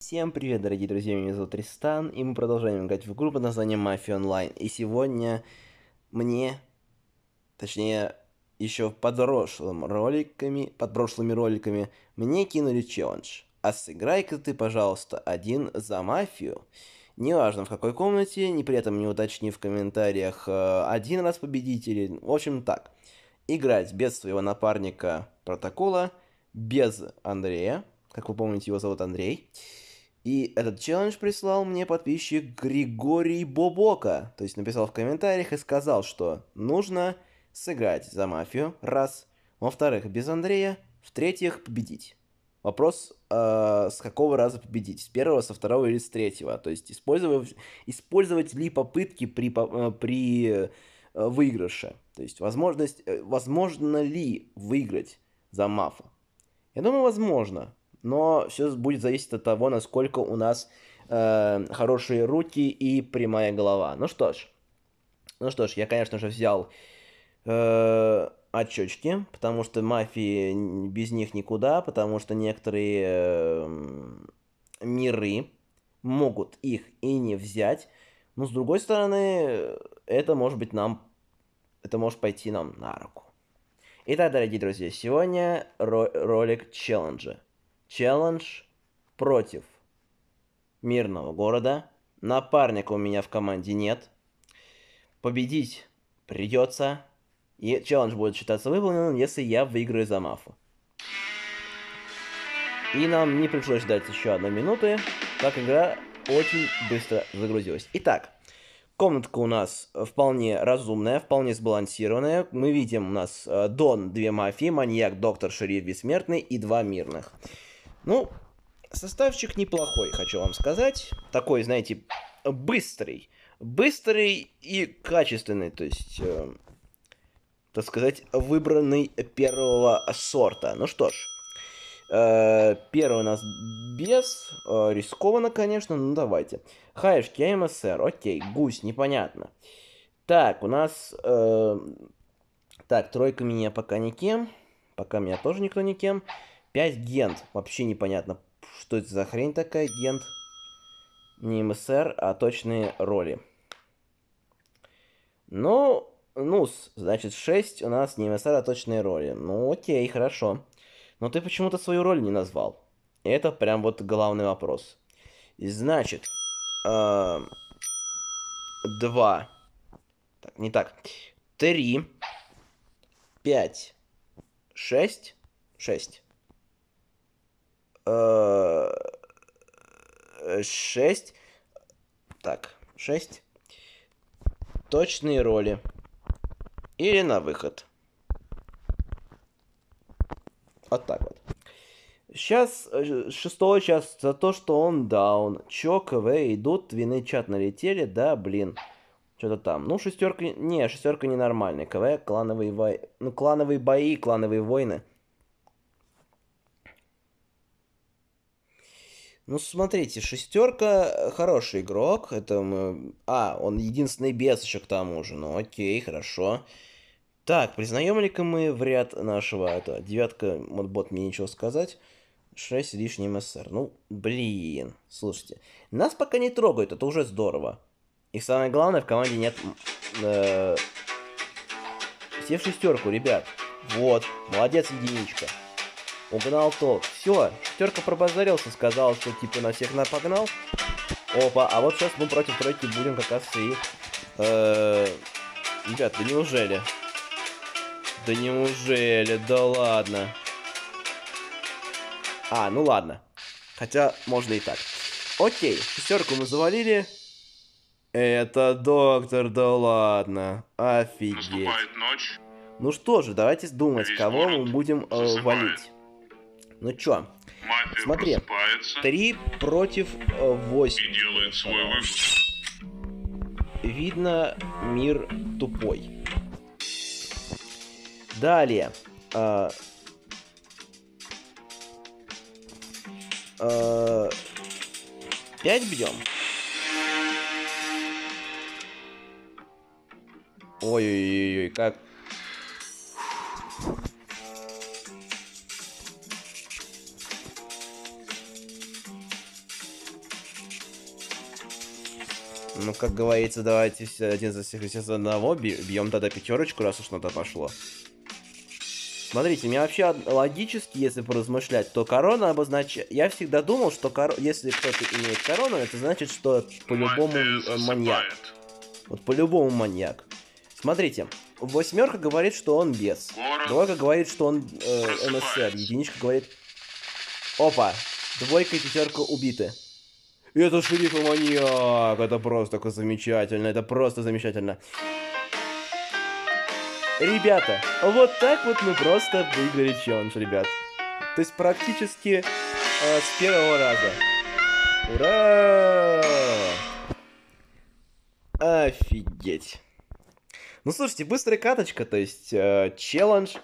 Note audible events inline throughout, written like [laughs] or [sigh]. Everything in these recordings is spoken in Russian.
Всем привет, дорогие друзья, меня зовут Тристан, и мы продолжаем играть в игру под названием Mafia Online. И сегодня мне, точнее, еще под роликами, под прошлыми роликами, мне кинули челлендж. А сыграй-ка ты, пожалуйста, один за мафию. Неважно в какой комнате, не при этом не уточнив в комментариях э, один раз победитель. В общем так, играть без своего напарника протокола, без Андрея, как вы помните, его зовут Андрей. И этот челлендж прислал мне подписчик Григорий Бобока. То есть написал в комментариях и сказал, что нужно сыграть за мафию, раз. Во-вторых, без Андрея. В-третьих, победить. Вопрос, э, с какого раза победить? С первого, со второго или с третьего? То есть использовать, использовать ли попытки при, э, при э, выигрыше? То есть возможность, э, возможно ли выиграть за мафа? Я думаю, возможно но все будет зависеть от того, насколько у нас э, хорошие руки и прямая голова. Ну что ж, ну что ж, я, конечно же, взял э, очечки, потому что мафии без них никуда, потому что некоторые э, миры могут их и не взять. Но с другой стороны, это может быть нам, это может пойти нам на руку. Итак, дорогие друзья, сегодня ро ролик челленджа челлендж против мирного города. Напарника у меня в команде нет. Победить придется. И челлендж будет считаться выполненным, если я выиграю за мафу. И нам не пришлось ждать еще одной минуты, так игра очень быстро загрузилась. Итак, комнатка у нас вполне разумная, вполне сбалансированная. Мы видим у нас э, Дон, две мафии, маньяк, доктор, шериф, бессмертный и два мирных. Ну, составчик неплохой, хочу вам сказать. Такой, знаете, быстрый. Быстрый и качественный, то есть, э, так сказать, выбранный первого сорта. Ну что ж, э, первый у нас без, э, рискованно, конечно, ну давайте. Хаешки, АМСР, окей, гусь, непонятно. Так, у нас, э, так, тройка меня пока никем, пока меня тоже никто никем. 5 гент. Вообще непонятно, что это за хрень такая, гент. Не МСР, а точные роли. Ну, ну, значит, 6 у нас не МСР, а точные роли. Ну, окей, хорошо. Но ты почему-то свою роль не назвал. Это прям вот главный вопрос. Значит, э, 2. Так, не так. 3, 5, 6, 6. 6. Так, 6. Точные роли. Или на выход. Вот так вот. Сейчас, э, шестого час за то, что он даун. Чё, КВ идут, вины чат налетели, да, блин. Что-то там. Ну, шестерка... Не, шестерка ненормальная. КВ, клановые, вой... ну, клановые бои, клановые войны. Ну, смотрите, шестерка хороший игрок. Это мы... А, он единственный без еще к тому же. Ну, окей, хорошо. Так, признаем ли мы в ряд нашего... Это, девятка, модбот, мне ничего сказать. 6 лишний МСР. Ну, блин. Слушайте, нас пока не трогают, это уже здорово. И самое главное, в команде нет... Э, все в шестерку, ребят. Вот, молодец, единичка. Угнал то. Все, шестерка пробазарился, сказал, что типа на всех напогнал. Опа, а вот сейчас мы против тройки будем как раз и... Э, ребят, да неужели? Да неужели? Да ладно. А, ну ладно. Хотя, можно и так. Окей, шестерку мы завалили. Это доктор, да ладно. Офигеть. ночь. Ну что же, давайте думать, Весь кого мы будем э, валить. Ну чё? Мафия Смотри, три против э, 8. И делает свой выбор. Видно, мир тупой. Далее. Э, э, 5 бьем. Ой-ой-ой, как Ну, как говорится, давайте все один за всех все за одного. Бьем тогда пятерочку, раз уж на то пошло. Смотрите, мне вообще логически, если поразмышлять, то корона обозначает... Я всегда думал, что кор... если кто-то имеет корону, это значит, что по-любому э, маньяк. Вот по-любому маньяк. Смотрите, восьмерка говорит, что он без. Двойка говорит, что он э, МСР. Единичка говорит... Опа! Двойка и пятерка убиты. Это шериф и маньяк. Это просто замечательно. Это просто замечательно. Ребята, вот так вот мы просто выиграли челлендж, ребят. То есть практически э, с первого раза. Ура! Офигеть. Ну, слушайте, быстрая каточка, то есть э, челлендж.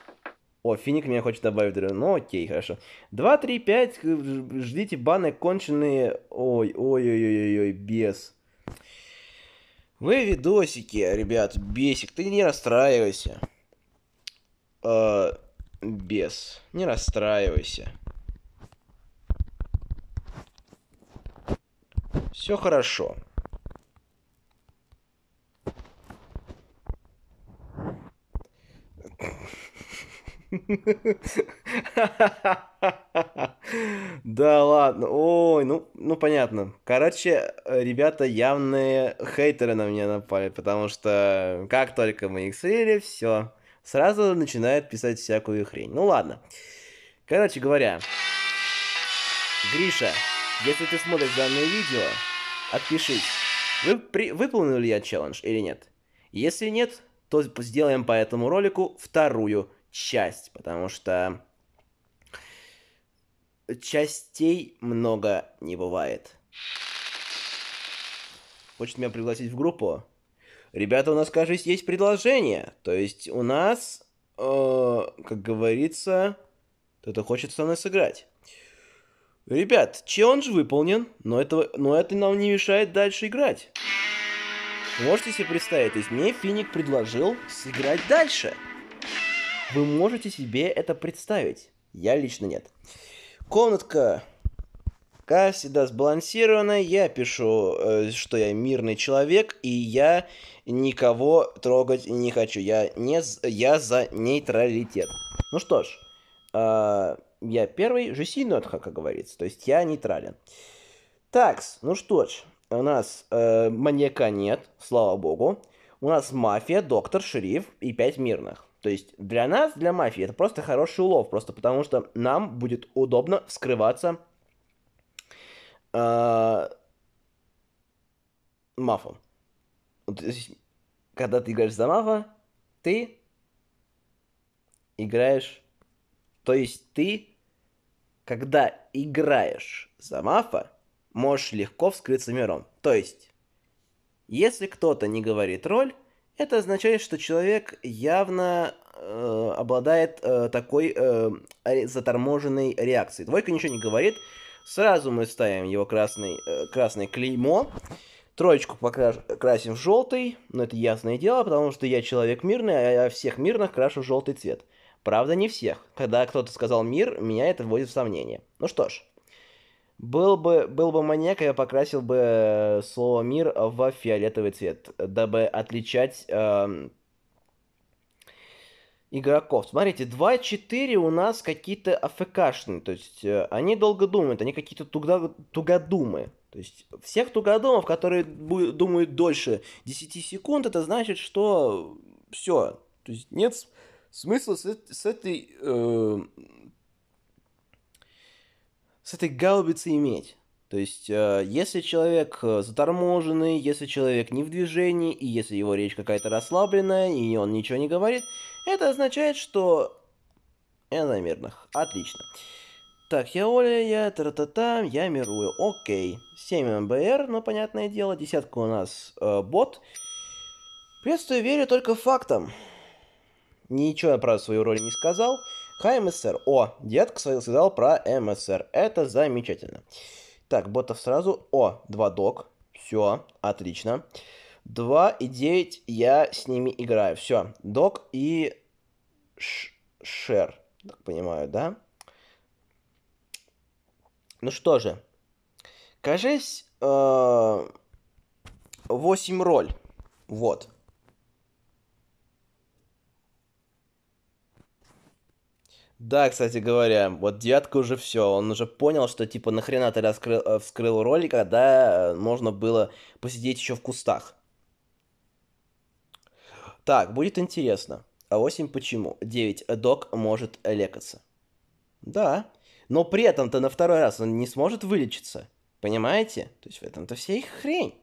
О, Финик меня хочет добавить. Ну, окей, хорошо. 2, 3, 5. Ждите баны конченые. Ой, ой, ой, ой, ой, без. Вы видосики, ребят, бесик, ты не расстраивайся. Э, без. Не расстраивайся. Все хорошо. Да ладно, ой, ну, ну понятно. Короче, ребята явные хейтеры на меня напали, потому что как только мы их слили, все, сразу начинают писать всякую хрень. Ну ладно. Короче говоря, Гриша, если ты смотришь данное видео, отпишись. Вы, при, выполнил ли я челлендж или нет? Если нет, то сделаем по этому ролику вторую часть, потому что частей много не бывает. Хочет меня пригласить в группу? Ребята, у нас, кажется, есть предложение. То есть у нас, э, как говорится, кто-то хочет со мной сыграть. Ребят, челлендж выполнен, но это, но это нам не мешает дальше играть. можете себе представить, то есть мне Финик предложил сыграть дальше. Вы можете себе это представить? Я лично нет. Комнатка, как всегда, сбалансированная. Я пишу, э, что я мирный человек, и я никого трогать не хочу. Я, не, я за нейтралитет. Ну что ж, э, я первый, Жуси Нотха, как говорится. То есть я нейтрален. Такс, ну что ж, у нас э, маньяка нет, слава богу. У нас мафия, доктор, шериф и пять мирных. То есть для нас, для мафии, это просто хороший улов, просто потому что нам будет удобно скрываться э, мафом. Есть, когда ты играешь за мафа, ты играешь... То есть ты, когда играешь за мафа, можешь легко вскрыться миром. То есть, если кто-то не говорит роль, это означает, что человек явно э, обладает э, такой э, заторможенной реакцией. Двойка ничего не говорит. Сразу мы ставим его красный, э, красное клеймо. Троечку покрасим в желтый, но это ясное дело, потому что я человек мирный, а я всех мирных крашу в желтый цвет. Правда, не всех. Когда кто-то сказал мир, меня это вводит в сомнение. Ну что ж, был бы, был бы маньяк, я покрасил бы э, слово «мир» в фиолетовый цвет, дабы отличать э, игроков. Смотрите, 2-4 у нас какие-то АФКшные, то есть э, они долго думают, они какие-то туго, тугодумы. То есть всех тугодумов, которые думают дольше 10 секунд, это значит, что все. То есть нет смысла с, с этой э, с этой гаубицей иметь. То есть, э, если человек э, заторможенный, если человек не в движении, и если его речь какая-то расслабленная, и он ничего не говорит, это означает, что я на мирных. Отлично. Так, я Оля, я тра-та-та, я мирую. Окей. 7 МБР, ну, понятное дело. Десятка у нас э, бот. Приветствую, верю только фактам. Ничего я про свою роль не сказал. Хай МСР. О, детка сказал про МСР. Это замечательно. Так, ботов сразу. О, два док. Все, отлично. 2 и 9 я с ними играю. Все, док и шер. Так понимаю, да? Ну что же. Кажись, э, 8 роль. Вот. Да, кстати говоря, вот девятка уже все, он уже понял, что типа нахрена ты раскрыл, э, вскрыл ролик, когда э, можно было посидеть еще в кустах. Так, будет интересно. А 8 почему? 9. Док может лекаться. Да. Но при этом-то на второй раз он не сможет вылечиться. Понимаете? То есть в этом-то вся их хрень.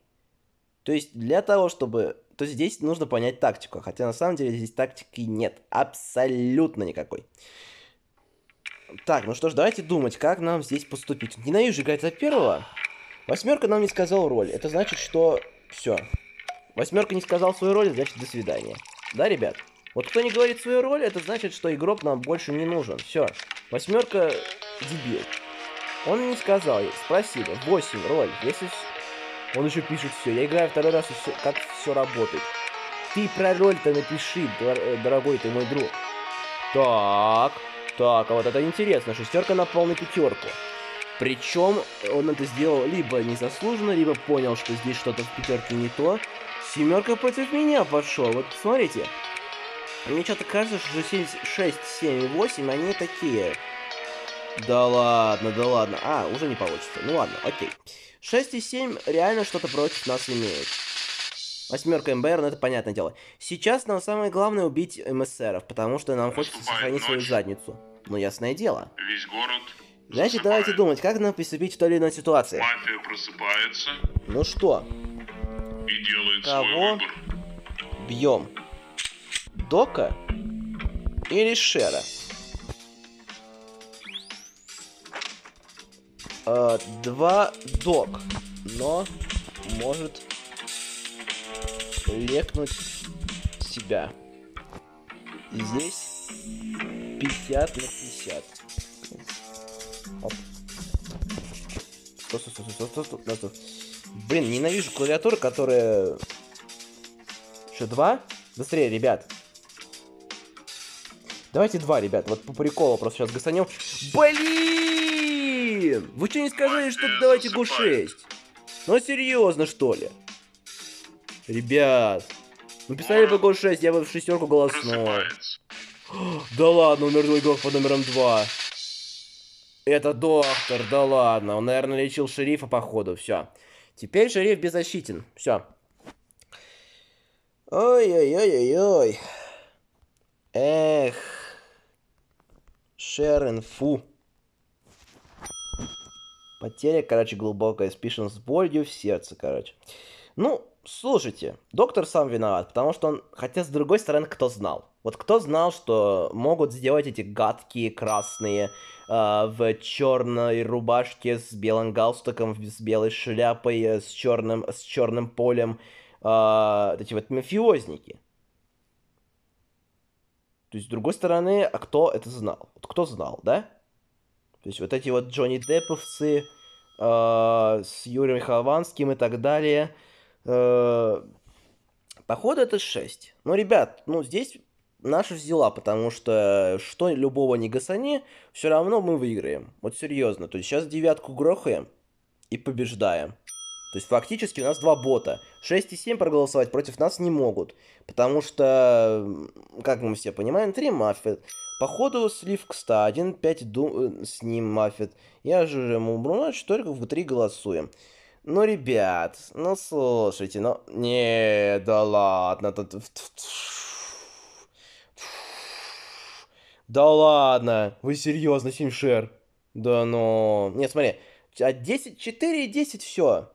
То есть для того, чтобы... То есть здесь нужно понять тактику. Хотя на самом деле здесь тактики нет. Абсолютно никакой. Так, ну что ж, давайте думать, как нам здесь поступить. Ненавижу играть за первого. Восьмерка нам не сказал роль. Это значит, что... Все. Восьмерка не сказал свою роль, значит, до свидания. Да, ребят? Вот кто не говорит свою роль, это значит, что игрок нам больше не нужен. Все. Восьмерка дебил. Он не сказал. Спасибо. Восемь роль. Если... Он еще пишет все. Я играю второй раз, и все... как все работает. Ты про роль-то напиши, дорогой ты мой друг. Так. Так, а вот это интересно. Шестерка на полную пятерку. Причем он это сделал либо незаслуженно, либо понял, что здесь что-то в пятерке не то. Семерка против меня пошел. Вот смотрите. Мне что-то кажется, что 7, 6, 7 и 8, они такие. Да ладно, да ладно. А, уже не получится. Ну ладно, окей. 6 и 7 реально что-то против нас имеют. Восьмерка МБР, ну это понятное дело. Сейчас нам самое главное убить МСРов, потому что нам хочется сохранить ночь. свою задницу. Ну ясное дело. Весь город Значит, давайте думать, как нам приступить в той или иной ситуации. Мафия просыпается. Ну что? И делает Кого свой выбор. бьем? Дока или Шера? Э, два док, но может лекнуть себя. Здесь 50 на 50. Оп. Стоп, стоп, стоп, стоп, стоп, стоп. Блин, ненавижу клавиатуру, которая... Что, два? Быстрее, ребят. Давайте два, ребят. Вот по приколу просто сейчас гасанем. Блин! Вы что не сказали, что давайте го 6? Ну серьезно, что ли? Ребят. Ну писали бы гол 6, я бы в шестерку голоснул. [gasps] Да ладно, умер игрок под номером 2. Это доктор, да ладно. Он, наверное, лечил шерифа, походу. Все. Теперь шериф беззащитен. Все. Ой-ой-ой-ой-ой. Эх. Шерен, фу. Потеря, короче, глубокая. Спишем с болью в сердце, короче. Ну, слушайте, доктор сам виноват, потому что он... Хотя, с другой стороны, кто знал? Вот кто знал, что могут сделать эти гадкие красные э, в черной рубашке с белым галстуком, с белой шляпой, э, с черным, с черным полем, э, эти вот мафиозники? То есть, с другой стороны, а кто это знал? Вот кто знал, да? То есть, вот эти вот Джонни Депповцы э, с Юрием Хованским и так далее. Э, походу, это 6. Ну, ребят, ну, здесь наша взяла, потому что что любого не гасани, все равно мы выиграем. Вот серьезно. То есть, сейчас девятку грохаем и побеждаем. То есть фактически у нас два бота. 6 и 7 проголосовать против нас не могут. Потому что, как мы все понимаем, 3 маффет. Походу слив к 100, 1 5 ду... с ним маффет. Я же ему убру, значит только в 3 голосуем. Ну, ребят, ну слушайте, ну... Не, да ладно, тут... Да ладно, вы серьезно, Симшер? Да ну... Нет, смотри, а 10, 4 и 10 все.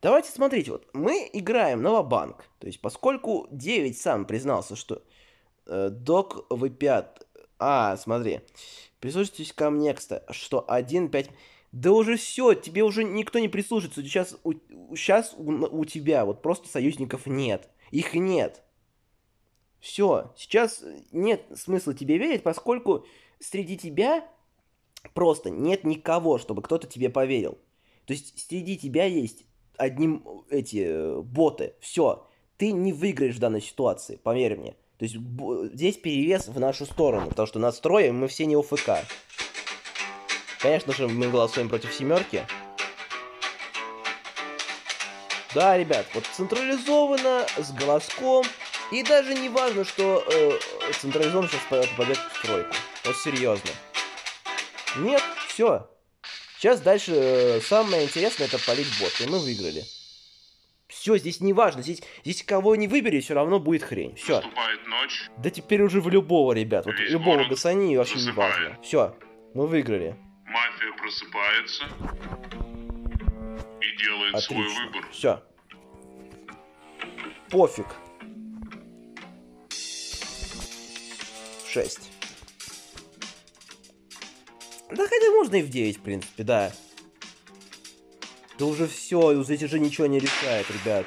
Давайте смотрите, вот мы играем на банк То есть, поскольку 9 сам признался, что э, док V5... А, смотри. Прислушайтесь ко мне, кстати, что 1, 5... Да уже все, тебе уже никто не прислушается. Сейчас у, сейчас у, у тебя вот просто союзников нет. Их нет. Все, сейчас нет смысла тебе верить, поскольку среди тебя просто нет никого, чтобы кто-то тебе поверил. То есть среди тебя есть одним эти э, боты. Все. Ты не выиграешь в данной ситуации, поверь мне. То есть здесь перевес в нашу сторону, потому что настроим мы все не ОФК. Конечно же, мы голосуем против семерки. Да, ребят, вот централизованно, с голоском. И даже не важно, что э, централизованно сейчас попадет в тройку. Вот серьезно. Нет, все. Сейчас дальше э, самое интересное это полить бот. И мы выиграли. Все, здесь не важно. Здесь, здесь кого не выбери, все равно будет хрень. Все. Да теперь уже в любого, ребят. Вот Весь любого гасани вообще не важно. Все, мы выиграли. Мафия просыпается и делает свой Отлично. выбор. Все. Пофиг. 6. Да хотя можно и в 9, в принципе, да. Да уже все, уже эти же ничего не решает, ребят.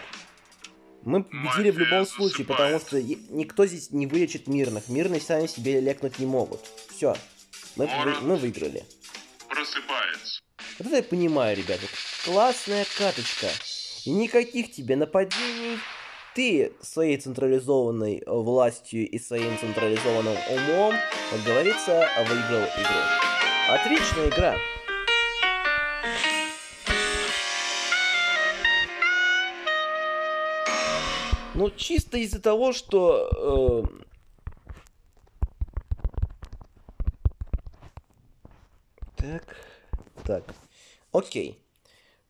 Мы победили в любом Мафия случае, потому что засыпает. никто здесь не вылечит мирных. Мирные сами себе лекнуть не могут. Все. Мы, Город. мы выиграли. Просыпается. Вот это я понимаю, ребята. Классная каточка. И никаких тебе нападений. Ты своей централизованной властью и своим централизованным умом, как говорится, выиграл игру. Отличная игра. Ну, чисто из-за того, что... э, Так, так. Окей.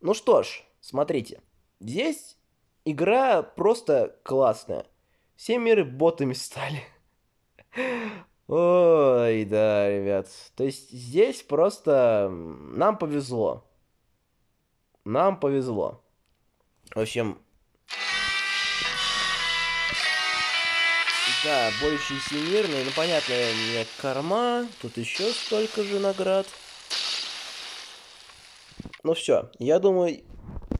Ну что ж, смотрите. Здесь игра просто классная. Все миры ботами стали. Ой, да, ребят. То есть здесь просто нам повезло. Нам повезло. В общем... Да, боющийся мирный. Ну, понятно, у меня корма. Тут еще столько же наград. Ну все, я думаю...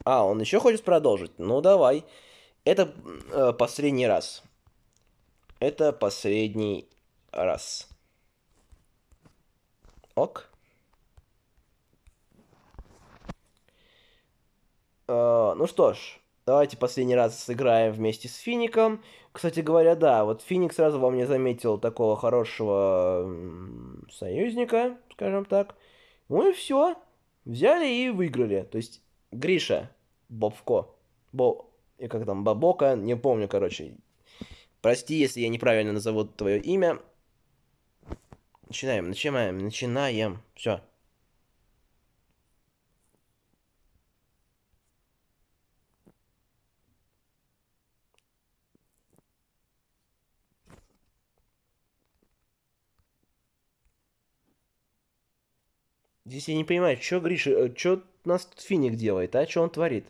А, он еще хочет продолжить? Ну давай. Это э, последний раз. Это последний раз. Ок. Э, ну что ж, давайте последний раз сыграем вместе с Фиником. Кстати говоря, да, вот Финик сразу во мне заметил такого хорошего союзника, скажем так. Ну и все. Взяли и выиграли. То есть Гриша, Бобко, Бо... И как там, Бабока, не помню, короче. Прости, если я неправильно назову твое имя. Начинаем, начинаем, начинаем. Все. Здесь я не понимаю, что Гриша, что нас тут Финик делает, а? Что он творит?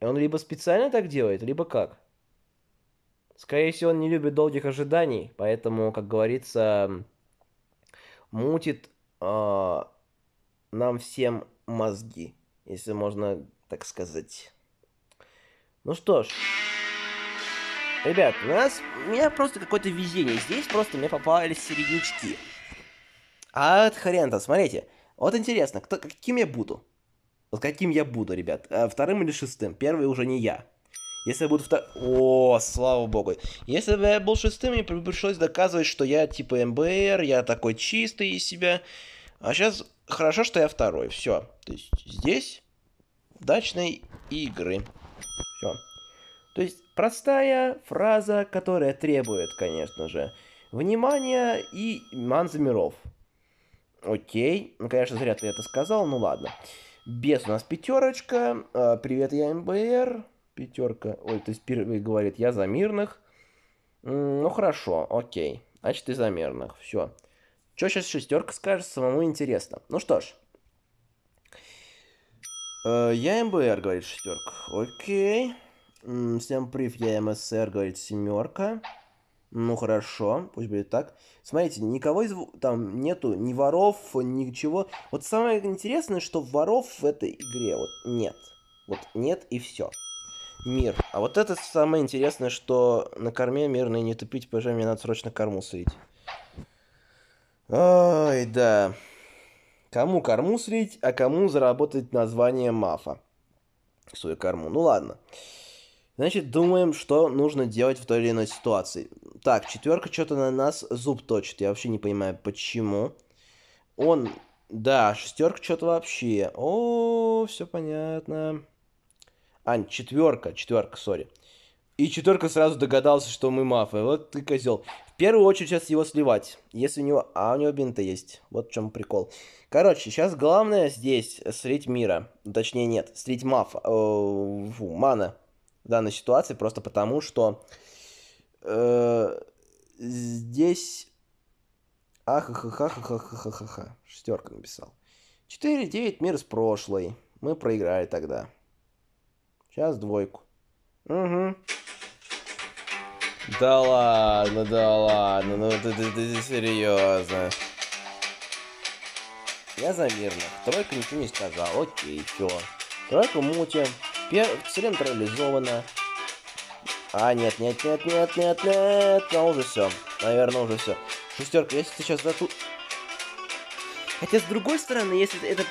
Он либо специально так делает, либо как? Скорее всего, он не любит долгих ожиданий, поэтому, как говорится, мутит а, нам всем мозги, если можно так сказать. Ну что ж. Ребят, у нас... У меня просто какое-то везение. Здесь просто мне попались середнячки. А от хрен-то, смотрите. Вот интересно, кто, каким я буду? Вот каким я буду, ребят? А, Вторым или шестым? Первый уже не я. Если я буду вторым... О, слава богу. Если бы я был шестым, мне при- пришлось доказывать, что я типа МБР, я такой чистый из себя. А сейчас хорошо, что я второй. Все. То есть здесь удачной игры. Все. То есть простая фраза, которая требует, конечно же, внимания и манза миров. Окей. Ну, конечно, зря ты это сказал, ну ладно. Без у нас пятерочка. А, Привет, я МБР. Пятерка. Ой, то есть первый говорит, я за мирных. Ну хорошо, окей. Значит, ты за мирных. Все. Что сейчас шестерка скажет, самому интересно. Ну что ж. Э, Я МБР, говорит шестерка. Окей. Всем прив, я МСР, говорит семерка. Ну хорошо, пусть будет так. Смотрите, никого из там нету, ни воров, ничего. Вот самое интересное, что воров в этой игре вот нет. Вот нет и все. Мир. А вот это самое интересное, что на корме мирно и не тупить, потому мне надо срочно корму слить. Ой, да. Кому корму слить, а кому заработать название мафа. Свою корму. Ну ладно. Значит, думаем, что нужно делать в той или иной ситуации. Так, четверка что-то на нас зуб точит. Я вообще не понимаю, почему. Он... Да, шестерка что-то вообще. О, все понятно. Ань, четверка, четверка, сори. И четверка сразу догадался, что мы мафы. Вот ты козел. В первую очередь сейчас его сливать. Если у него... А у него бинты есть. Вот в чем прикол. Короче, сейчас главное здесь слить мира. Точнее, нет. Слить мафа. Э, фу, мана. В данной ситуации. Просто потому, что... Э, здесь... Ахахахахахахахаха. Шестерка написал. 4-9 мир с прошлой. Мы проиграли тогда. Сейчас двойку. Угу. Да ладно, да ладно, ну ты, ты, ты, ты серьезно. Я за мирных. Тройка ничего не сказал. Окей, все. Тройка мутим. Пер... Централизовано. А, нет, нет, нет, нет, нет, нет. Ну, уже все. Наверное, уже все. Шестерка, если сейчас за тут... Хотя, с другой стороны, если это,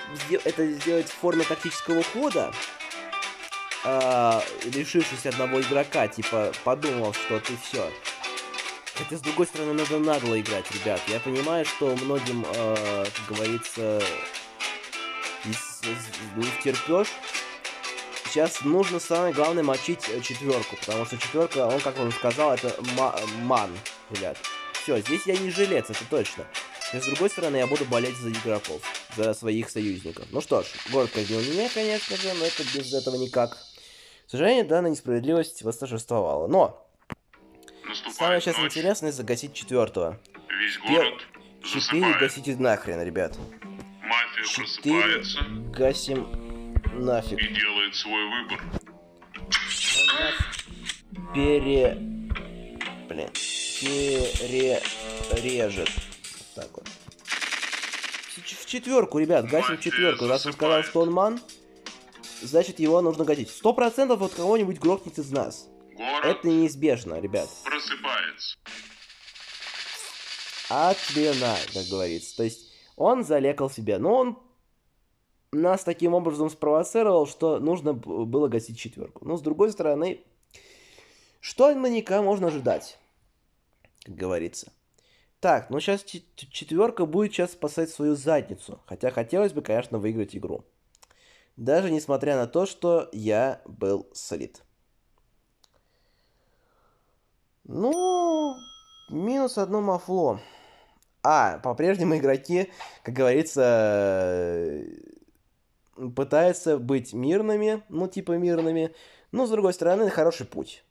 это сделать в форме тактического хода, э, лишившись одного игрока, типа, подумал, что ты все. Хотя, с другой стороны, надо нагло играть, ребят. Я понимаю, что многим, э, как говорится, не втерпешь. Сейчас нужно самое главное мочить э, четверку, потому что четверка, он, как он сказал, это ма ман, ребят. Все, здесь я не жилец, это точно. Но с другой стороны, я буду болеть за игроков, за своих союзников. Ну что ж, город казнил меня, конечно же, но это без этого никак. К сожалению, данная несправедливость восторжествовала. Но Наступает самое сейчас ночь. интересное загасить четвертого. Весь Пер- город Четыре засыпает. гасите нахрен, ребят. Мафия Четыре просыпается гасим нафиг. и делает свой выбор. Пере... Блин. Перережет. Так вот. В- четверку, ребят, гасим четверку. Раз он сказал, что он ман, значит его нужно гасить. Сто процентов вот кого-нибудь грохнет из нас. Город Это неизбежно, ребят. просыпается. Отмена, как говорится. То есть он залекал себя. Но он нас таким образом спровоцировал, что нужно было гасить четверку. Но с другой стороны, что от маньяка можно ожидать? Как говорится. Так, ну сейчас четверка будет сейчас спасать свою задницу. Хотя хотелось бы, конечно, выиграть игру. Даже несмотря на то, что я был слит. Ну, минус одно мафло. А, по-прежнему игроки, как говорится, пытаются быть мирными, ну, типа мирными. Но, с другой стороны, хороший путь.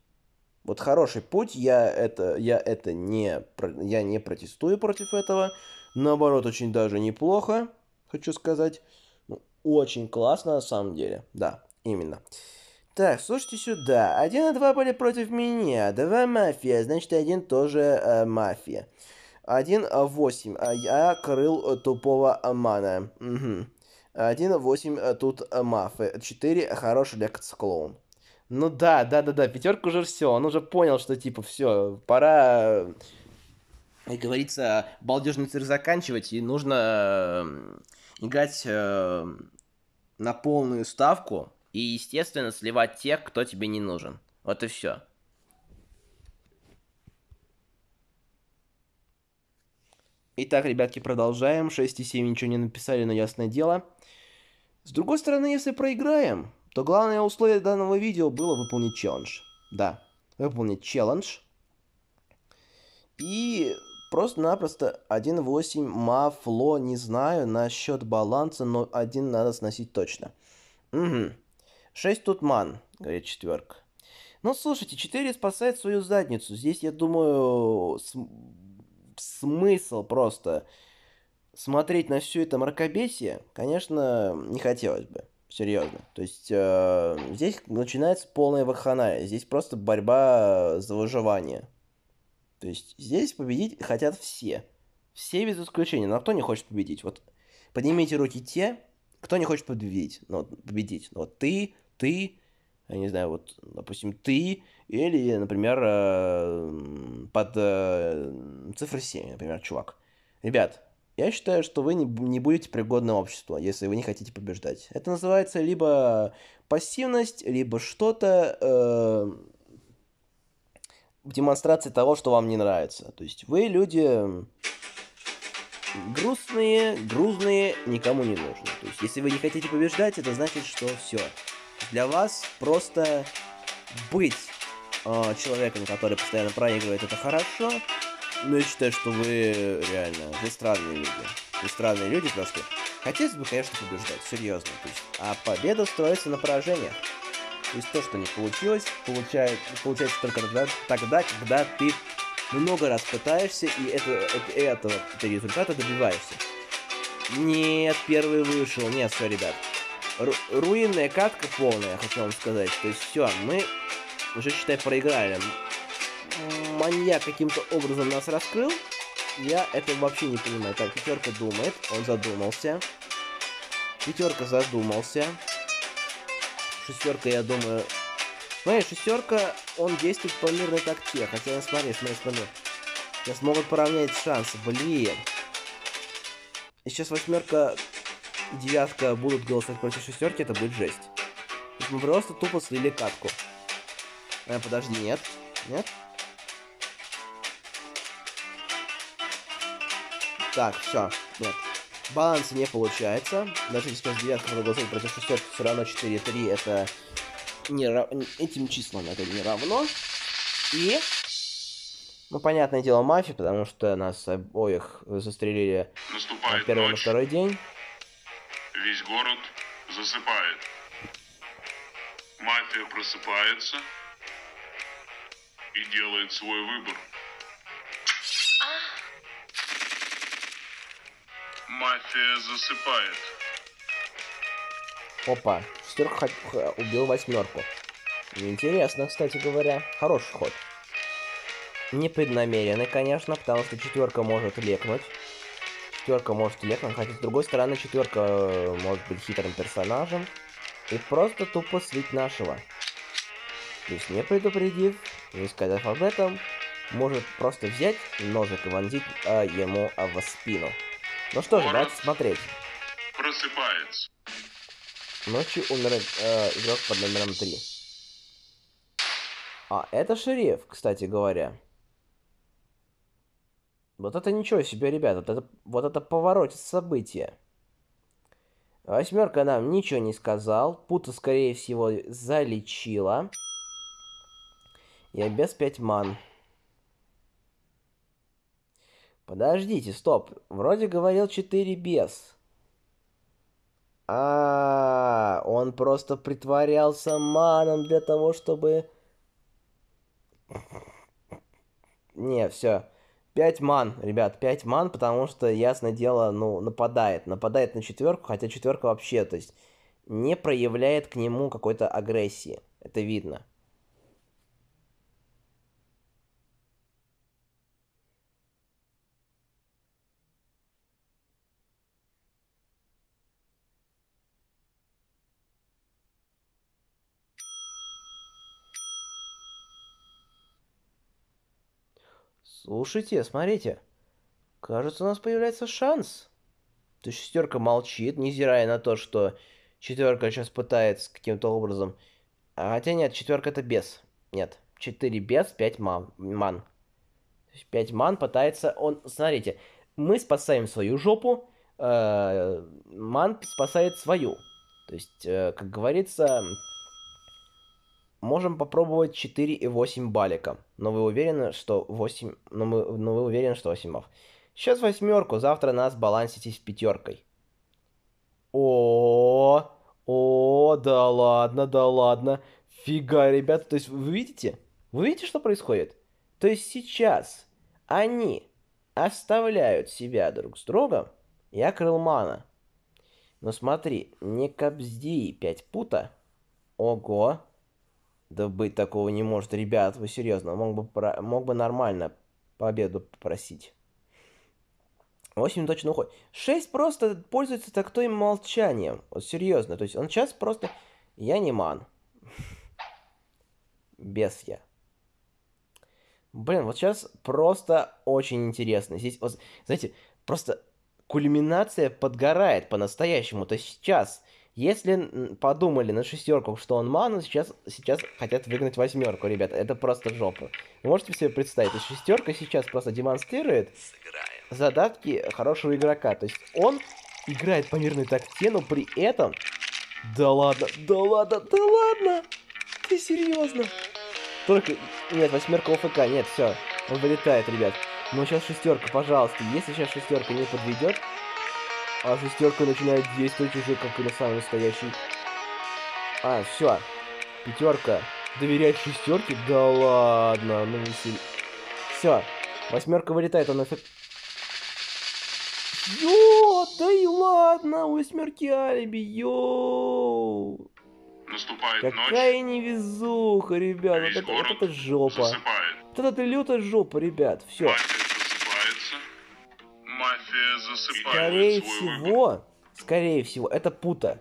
Вот хороший путь, я это, я это не, я не протестую против этого. Наоборот, очень даже неплохо, хочу сказать. Ну, очень классно на самом деле. Да, именно. Так, слушайте сюда. Один и два были против меня. Два мафия, значит, один тоже э, мафия. Один а, восемь. А я крыл э, тупого мана. Угу. Один восемь э, тут э, мафы. Четыре хороший лекц-клоун. Ну да, да, да, да. Пятерка уже все. Он уже понял, что типа все, пора, э, как говорится, балдежный цирк заканчивать, и нужно э, играть э, на полную ставку и, естественно, сливать тех, кто тебе не нужен. Вот и все. Итак, ребятки, продолжаем. 6 и 7 ничего не написали, но ясное дело. С другой стороны, если проиграем, то главное условие данного видео было выполнить челлендж. Да, выполнить челлендж. И просто-напросто 1.8 мафло, не знаю, насчет баланса, но один надо сносить точно. Угу. 6 тут ман, говорит четверка. Ну, слушайте, 4 спасает свою задницу. Здесь, я думаю, смысл просто смотреть на все это мракобесие, конечно, не хотелось бы. Серьезно. То есть э, здесь начинается полная вахханая. Здесь просто борьба за выживание. То есть здесь победить хотят все. Все без исключения. Но кто не хочет победить? Вот поднимите руки те, кто не хочет победить. Ну, победить. Ну, вот ты, ты, я не знаю, вот, допустим, ты, или, например, э, под э, цифрой 7, например, чувак. Ребят, я считаю, что вы не, не будете пригодны обществу, если вы не хотите побеждать. Это называется либо пассивность, либо что-то э, демонстрация того, что вам не нравится. То есть вы люди грустные, грузные, никому не нужны. То есть если вы не хотите побеждать, это значит, что все. Для вас просто быть э, человеком, который постоянно проигрывает, это хорошо. Но я считаю, что вы реально, вы странные люди. Вы странные люди, что хотелось бы, конечно, побеждать, серьезно. То есть, а победа строится на поражениях. То есть то, что не получилось, получает, получается только тогда, тогда, когда ты много раз пытаешься и это, это, этого ты результата добиваешься. Нет, первый вышел. Нет, все, ребят. Ру руинная катка полная, хочу вам сказать. То есть все, мы уже, считай, проиграли. Маньяк каким-то образом нас раскрыл. Я это вообще не понимаю. Так, пятерка думает, он задумался. Пятерка задумался. Шестерка, я думаю... Смотри, шестерка, он действует по мирной такте. Хотя, смотри, смотри, смотри. Сейчас могут поравнять шансы. Блин. И сейчас восьмерка и девятка будут голосовать против шестерки, это будет жесть. мы просто тупо слили катку. А, подожди, нет. Нет? Так, все, нет. Баланса не получается. Даже если сейчас девятка проголосует против шестерки, все равно 4-3 это не рав... этим числам это не равно. И ну, понятное дело, мафия, потому что нас обоих застрелили Наступает на первый и на второй день. Весь город засыпает. Мафия просыпается и делает свой выбор. Мафия засыпает. Опа, шестерка убил восьмерку. Интересно, кстати говоря. Хороший ход. Непреднамеренный, конечно, потому что четверка может лекнуть. Четверка может лекнуть, хотя с другой стороны четверка э, может быть хитрым персонажем. И просто тупо слить нашего. То есть не предупредив, не сказав об этом, может просто взять ножик и вонзить а, ему а, в спину. Ну что же, давайте смотреть. Просыпается. Ночью умер э, игрок под номером 3. А, это шериф, кстати говоря. Вот это ничего себе, ребята. Вот это, вот это поворот события. Восьмерка нам ничего не сказал. Пута, скорее всего, залечила. Я без 5 ман. Подождите, стоп. Вроде говорил 4 без. А, -а, -а он просто притворялся маном для того, чтобы... Не, все. 5 ман, ребят, 5 ман, потому что, ясное дело, ну, нападает. Нападает на четверку, хотя четверка вообще, то есть, не проявляет к нему какой-то агрессии. Это видно. Слушайте, смотрите. Кажется, у нас появляется шанс. То шестерка молчит, невзирая на то, что четверка сейчас пытается каким-то образом... А, хотя нет, четверка это без. Нет, 4 без, 5 ман. ман. То есть 5 ман пытается он... Смотрите, мы спасаем свою жопу, э, ман спасает свою. То есть, э, как говорится, Можем попробовать 4 и 8 балика. Но вы уверены, что 8... Но, мы... но вы уверены, что 8 мав. Сейчас восьмерку, завтра нас баланситесь пятеркой. О, о, да ладно, да ладно. Фига, ребята, то есть вы видите? Вы видите, что происходит? То есть сейчас они оставляют себя друг с другом. Я крылмана. Но смотри, не кобзди 5 пута. Ого. Да быть такого не может. Ребят, вы серьезно, мог бы, про... мог бы нормально победу попросить. 8 точно уходит. 6 просто пользуется таким молчанием. Вот серьезно. То есть он сейчас просто... Я не ман. Без я. Блин, вот сейчас просто очень интересно. Здесь, вот, знаете, просто кульминация подгорает по-настоящему. То есть сейчас если подумали на шестерку, что он ману, сейчас, сейчас хотят выгнать восьмерку, ребята. Это просто жопа. Вы можете себе представить, шестерка сейчас просто демонстрирует задатки хорошего игрока. То есть он играет по мирной такте, но при этом Да ладно, да ладно, да ладно! Ты серьезно? Только... Нет, восьмерка ОФК, нет, все. Он вылетает, ребят. Но сейчас шестерка, пожалуйста. Если сейчас шестерка не подведет, а шестерка начинает действовать уже как и на самый настоящий. А, все. Пятерка. Доверять шестерке? Да ладно, ну не Все. Восьмерка вылетает, он эффект. Йо, да и ладно, у восьмерки алиби, йоу. Наступает Какая ночь. невезуха, ребят. Весь Вот это, вот это жопа. Засыпает. Вот это лютая жопа, ребят. Все. Засыпает Скорее всего, скорее всего, это Пута.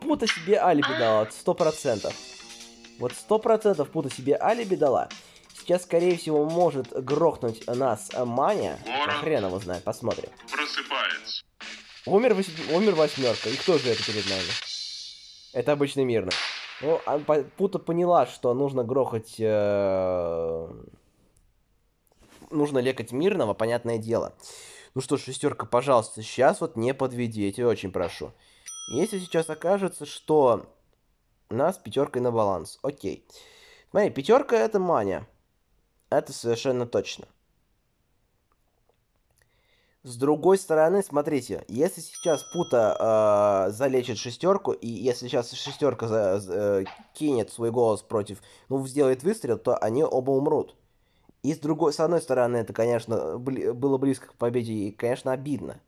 Пута себе алиби дала, сто процентов. Вот сто процентов Пута себе алиби дала. Сейчас, скорее всего, может грохнуть нас Маня. А Город. Хрен его знает, посмотрим. Просыпается. Умер, вось- умер восьмерка. И кто же это перед нами? Это обычный мирный. Ну, а по- Пута поняла, что нужно грохать... э, Нужно лекать мирного, понятное дело. Ну что ж, шестерка, пожалуйста, сейчас вот не подведите, очень прошу. Если сейчас окажется, что нас пятеркой на баланс, окей. Смотри, пятерка это Маня. Это совершенно точно. С другой стороны, смотрите, если сейчас Пута э, залечит шестерку, и если сейчас шестерка э, кинет свой голос против, ну, сделает выстрел, то они оба умрут. И с другой, с одной стороны, это, конечно, было близко к победе, и, конечно, обидно.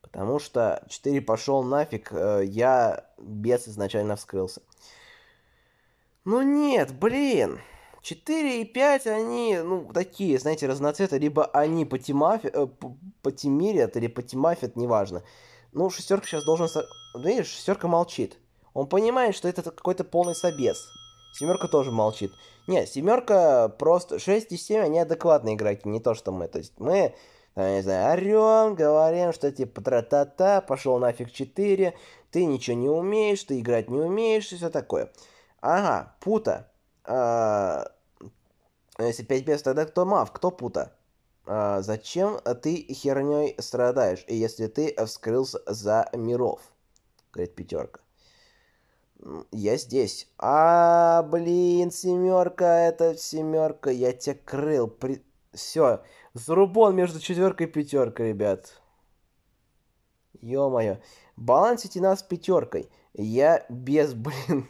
Потому что 4 пошел нафиг, э, я без изначально вскрылся. Ну нет, блин. 4 и 5, они, ну, такие, знаете, разноцветы. Либо они потимафи- э, потимирят, или потимафят, неважно. Ну, шестерка сейчас должен... Видишь, шестерка молчит. Он понимает, что это какой-то полный собес. Семерка тоже молчит. Не, семерка просто... 6 и 7, они адекватные игроки, не то, что мы. То есть мы, там, не знаю, орем, говорим, что типа тра-та-та, пошел нафиг 4, ты ничего не умеешь, ты играть не умеешь, и все такое. Ага, Пута. А, если 5 без, тогда кто Мав, кто Пута? А, зачем ты херней страдаешь, если ты вскрылся за миров? Говорит пятерка. Я здесь. А, блин, семерка, это семерка, я тебя крыл. При... Все, зарубон между четверкой и пятеркой, ребят. Ё-моё. Балансите нас пятеркой. Я без, [laughs] блин.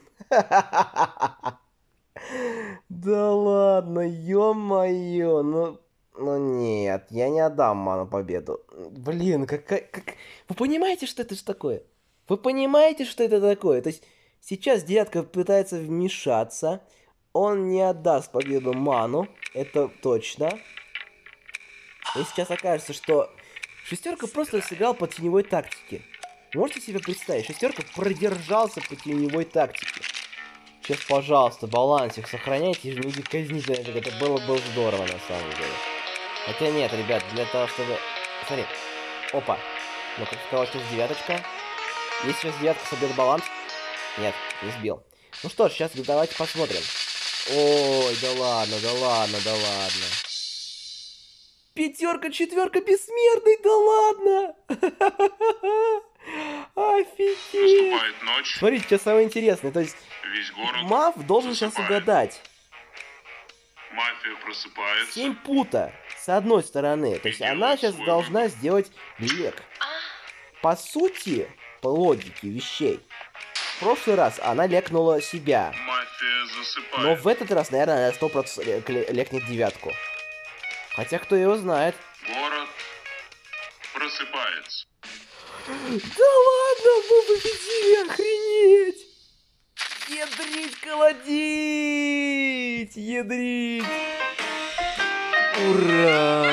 Да ладно, ё-моё, ну... Ну нет, я не отдам Ману победу. Блин, какая... Как... Вы понимаете, что это ж такое? Вы понимаете, что это такое? То есть сейчас девятка пытается вмешаться, он не отдаст победу Ману, это точно. И сейчас окажется, что шестерка просто сыграл по теневой тактике. Можете себе представить, шестерка продержался по теневой тактике. Сейчас, пожалуйста, балансик сохраняйте и жмите казнить на это. Это было бы здорово, на самом деле. Хотя нет, ребят, для того, чтобы... Смотри. Опа. Ну, как сказал, сейчас девяточка. Если сейчас девятка собьет баланс... Нет, не сбил. Ну что ж, сейчас давайте посмотрим. Ой, да ладно, да ладно, да ладно. Пятерка, четверка, бессмертный, да ладно! [laughs] Офигеть! Наступает ночь. Смотрите, что самое интересное, то есть Весь город. Мав должен сейчас засыпает. угадать. Мафия просыпается. Семь пута, с одной стороны. То есть она сейчас свой должна сделать лек. По сути, по логике вещей, в прошлый раз она лекнула себя. Но в этот раз, наверное, она 100% ле- ле- лекнет девятку. Хотя кто его знает. Город просыпается. Да ладно, мы победили, охренеть! Ядрить, колодить! Ядрить! Ура!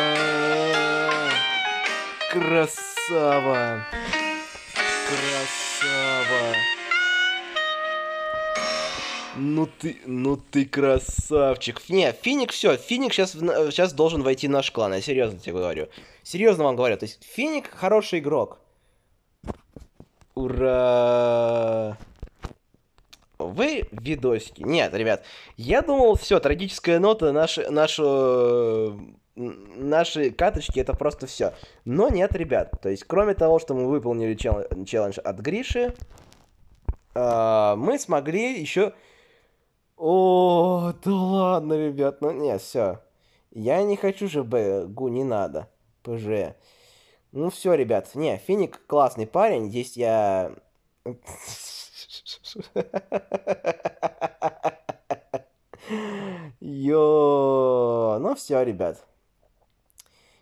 Красава! Красава! Ну ты, ну ты красавчик. Не, Финик все, Финик сейчас, сейчас должен войти в наш клан, я серьезно тебе говорю. Серьезно вам говорю, то есть Финик хороший игрок. Ура! Вы видосики. Нет, ребят, я думал, все, трагическая нота, наши, нашу, наши каточки, это просто все. Но нет, ребят, то есть, кроме того, что мы выполнили чел- челлендж от Гриши, а, мы смогли еще... О, да ладно, ребят, ну нет, все. Я не хочу же Б, не надо. ПЖ. Ну все, ребят, не, Финик классный парень, здесь я... Йо, ну все, ребят.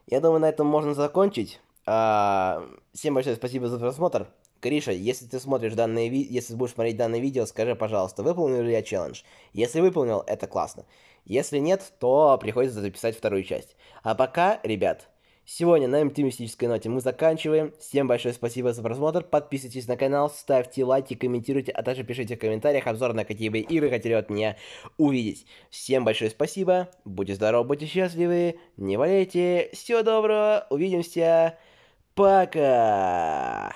Я думаю, на этом можно закончить. А, всем большое спасибо за просмотр. Гриша, если ты смотришь данное ви... если будешь смотреть данное видео, скажи, пожалуйста, выполнил ли я челлендж. Если выполнил, это классно. Если нет, то приходится записать вторую часть. А пока, ребят, Сегодня на оптимистической ноте мы заканчиваем. Всем большое спасибо за просмотр. Подписывайтесь на канал, ставьте лайки, комментируйте, а также пишите в комментариях обзор на какие бы игры хотели от меня увидеть. Всем большое спасибо. Будьте здоровы, будьте счастливы. Не болейте. Всего доброго. Увидимся. Пока.